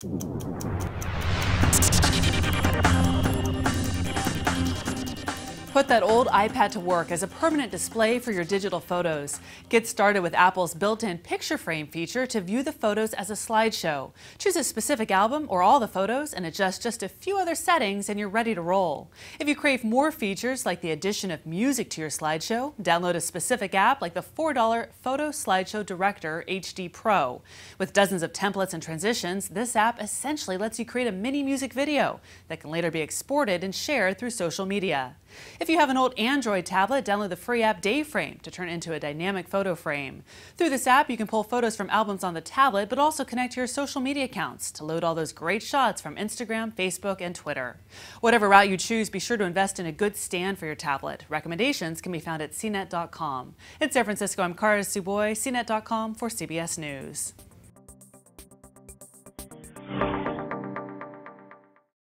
Thank you. Put that old iPad to work as a permanent display for your digital photos. Get started with Apple's built-in picture frame feature to view the photos as a slideshow. Choose a specific album or all the photos and adjust just a few other settings and you're ready to roll. If you crave more features like the addition of music to your slideshow, download a specific app like the $4 Photo Slideshow Director HD Pro. With dozens of templates and transitions, this app essentially lets you create a mini music video that can later be exported and shared through social media. If you have an old Android tablet, download the free app DayFrame to turn it into a dynamic photo frame. Through this app, you can pull photos from albums on the tablet, but also connect to your social media accounts to load all those great shots from Instagram, Facebook, and Twitter. Whatever route you choose, be sure to invest in a good stand for your tablet. Recommendations can be found at cnet.com. In San Francisco, I'm Kara Tsuboi, cnet.com for CBS News.